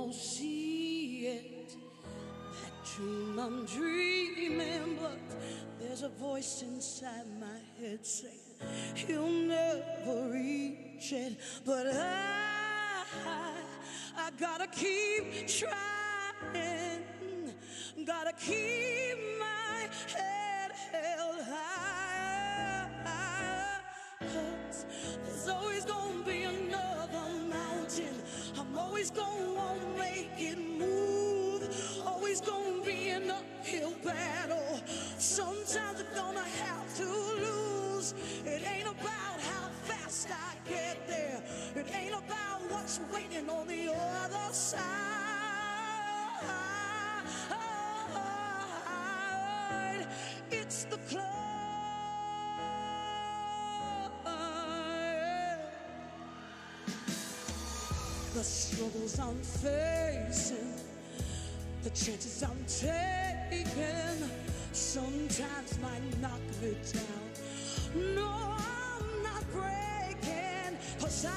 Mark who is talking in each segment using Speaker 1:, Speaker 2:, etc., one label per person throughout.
Speaker 1: almost see it. That dream I'm dreaming, but there's a voice inside my head saying, You'll never reach it. But I, I gotta keep trying, gotta keep my head held high. there's always gonna be. I'm always gonna make it move. Always gonna be an uphill battle. Sometimes I'm gonna have to lose. It ain't about how fast I get there. It ain't about what's waiting on the other side. It's the climb. The struggles I'm facing, the chances I'm taking, sometimes might knock me down. No, I'm not breaking, cause I,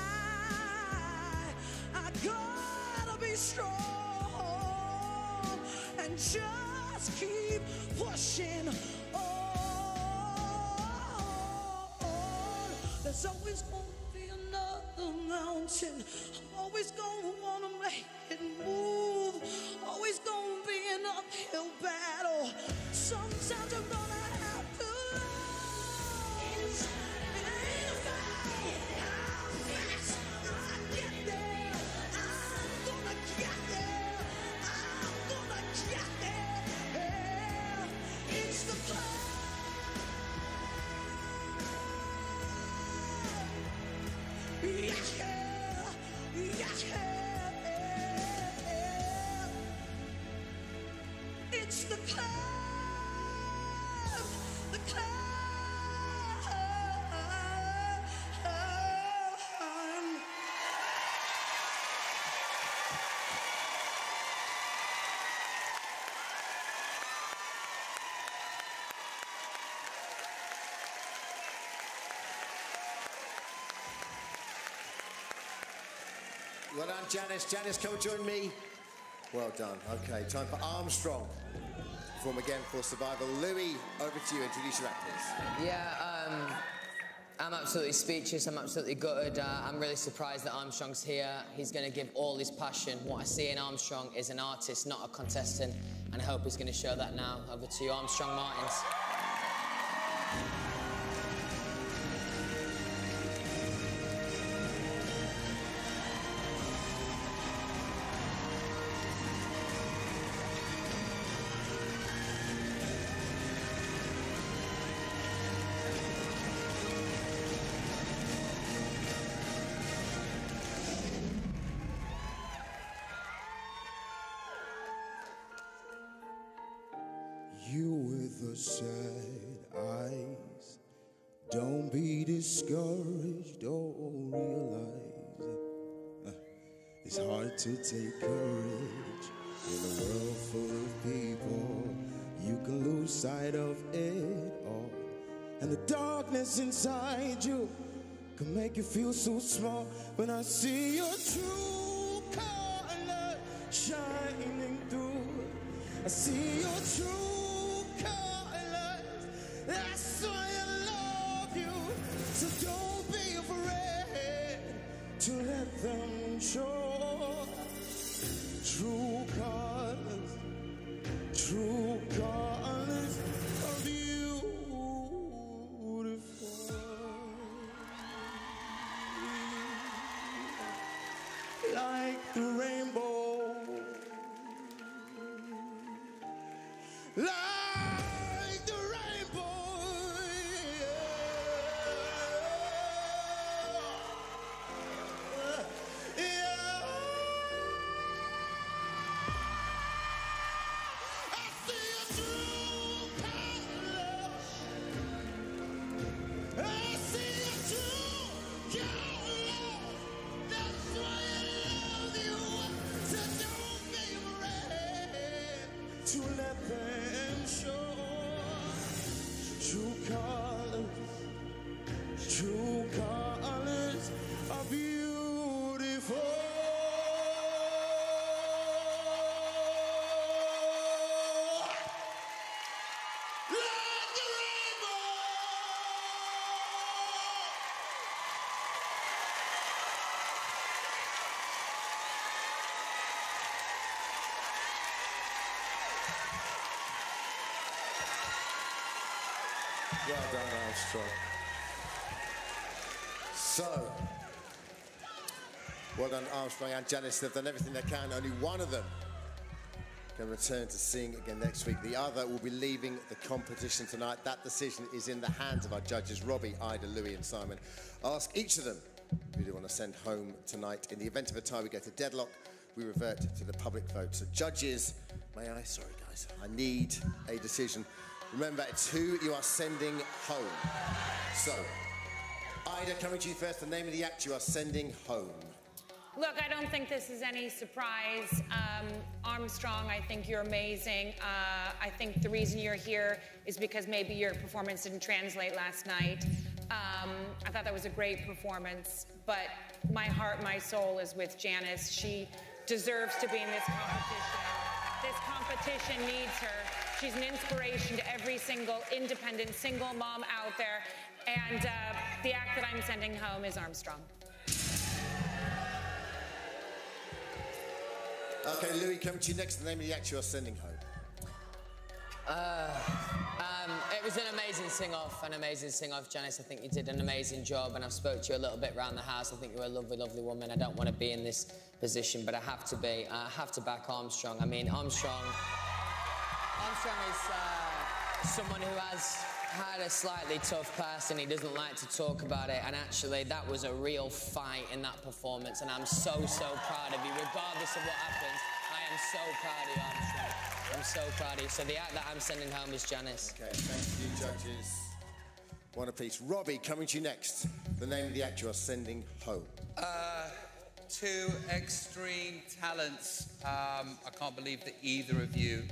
Speaker 1: I gotta be strong and just keep pushing on. There's always another mountain. I'm always gonna wanna make it move. Always gonna be an uphill battle.
Speaker 2: Well done, Janice. Janice, come join me. Well done. Okay, time for Armstrong. Perform again for Survival. Louis, over to you. Introduce your actors.
Speaker 3: Yeah, um, I'm absolutely speechless. I'm absolutely gutted. Uh, I'm really surprised that Armstrong's here. He's going to give all his passion. What I see in Armstrong is an artist, not a contestant, and I hope he's going to show that now. Over to you, Armstrong Martins.
Speaker 4: You with the sad eyes. Don't be discouraged, don't realize uh, it's hard to take courage in a world full of people. You can lose sight of it all. And the darkness inside you can make you feel so small when I see your true color shining through. I see your true True colors, true colors. Like the rainbow. like true
Speaker 2: Well done, Armstrong. So, well done, Armstrong and Janice. They've done everything they can. Only one of them can return to sing again next week. The other will be leaving the competition tonight. That decision is in the hands of our judges, Robbie, Ayda, Louis, and Simon. Ask each of them who they want to send home tonight. In the event of a tie, we go to deadlock. We revert to the public vote. So, judges, may I? Sorry, guys. I need a decision. Remember, it's who you are sending home. So, Ayda, coming to you first. The name of the act you are sending home.
Speaker 5: Look, I don't think this is any surprise. Um, Armstrong, I think you're amazing. Uh, I think the reason you're here is because maybe your performance didn't translate last night. Um, I thought that was a great performance, but my heart, my soul is with Janice. She deserves to be in this competition. This competition needs her. She's an inspiration to every single independent single mom out there. And uh, the act that I'm sending home is Armstrong.
Speaker 2: Okay, Louis, coming to you next. The name of the act you are sending home.
Speaker 3: Um, it was an amazing sing-off, an amazing sing-off, Janice. I think you did an amazing job, and I've spoke to you a little bit around the house. I think you're a lovely, lovely woman. I don't want to be in this position, but I have to be. I have to back Armstrong. I mean, Armstrong. Armstrong is uh, someone who has had a slightly tough past, and he doesn't like to talk about it. And actually, that was a real fight in that performance, and I'm so, so proud of you, regardless of what happens. I am so proud of you, Armstrong. I'm so proud of you. So the act that I'm sending home is Janice.
Speaker 2: Okay, thank you, judges. One apiece. Robbie, coming to you next. The name of the act you are sending home.
Speaker 6: Uh, two extreme talents. Um, I can't believe that either of you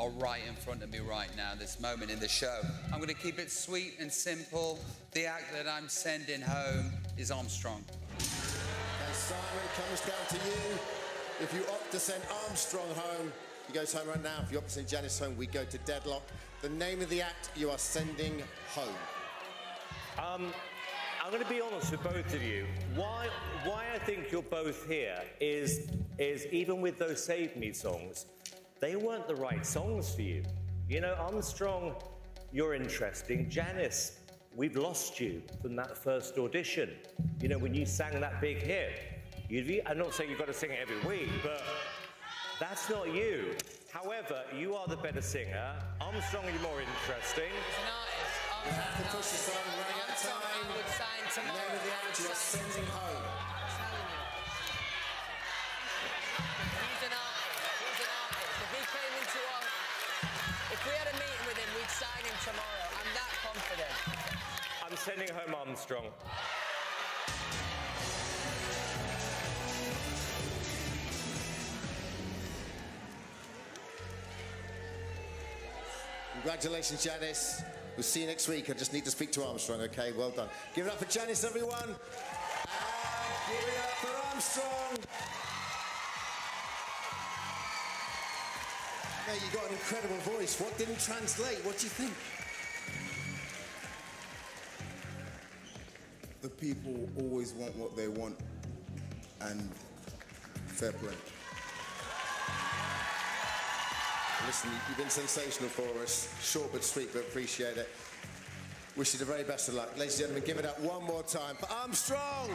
Speaker 6: are right in front of me right now, this moment in the show. I'm going to keep it sweet and simple. The act that I'm sending home is Armstrong.
Speaker 2: And Simon it comes down to you. If you opt to send Armstrong home, he goes home right now. If you opt to send Janice home, we go to deadlock. The name of the act you are sending home.
Speaker 7: Um, I'm going to be honest with both of you. Why, why I think you're both here is, is even with those Save Me songs, they weren't the right songs for you. You know, Armstrong, you're interesting. Janice, we've lost you from that first audition. You know, when you sang that big hit, you'd be, I'm not saying you've got to sing it every week, but that's not you. However, you are the better singer. Armstrong, you're more interesting.
Speaker 3: He's an artist.
Speaker 2: You have to push this on, running out of time.
Speaker 3: I would sign
Speaker 2: The
Speaker 3: tomorrow.
Speaker 2: name of the act you are sending home.
Speaker 3: I'm telling you. He's an artist. He's an artist. If he came into our... If we had a meeting with him, we'd sign him tomorrow. I'm that confident.
Speaker 7: I'm sending home Armstrong.
Speaker 2: Congratulations, Janice. We'll see you next week. I just need to speak to Armstrong, okay? Well done. Give it up for Janice, everyone. And give it up for Armstrong. Mate, you got an incredible voice. What didn't translate? What do you think?
Speaker 4: The people always want what they want, and fair play.
Speaker 2: Listen, you've been sensational for us. Short but sweet, but appreciate it. Wish you the very best of luck. Ladies and gentlemen, give it up one more time for Armstrong.